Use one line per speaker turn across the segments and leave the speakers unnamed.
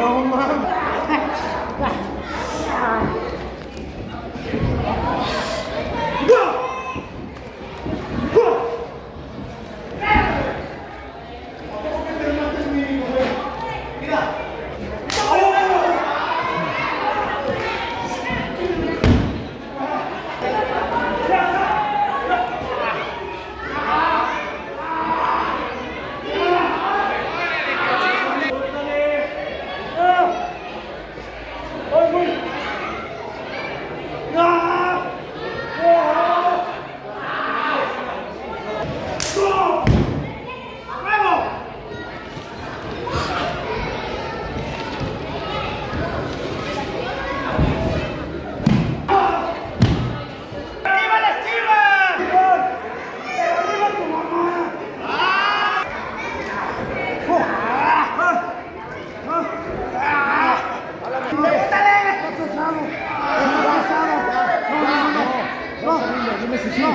Roma. No,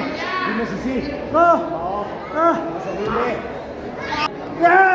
no, si No. No. No.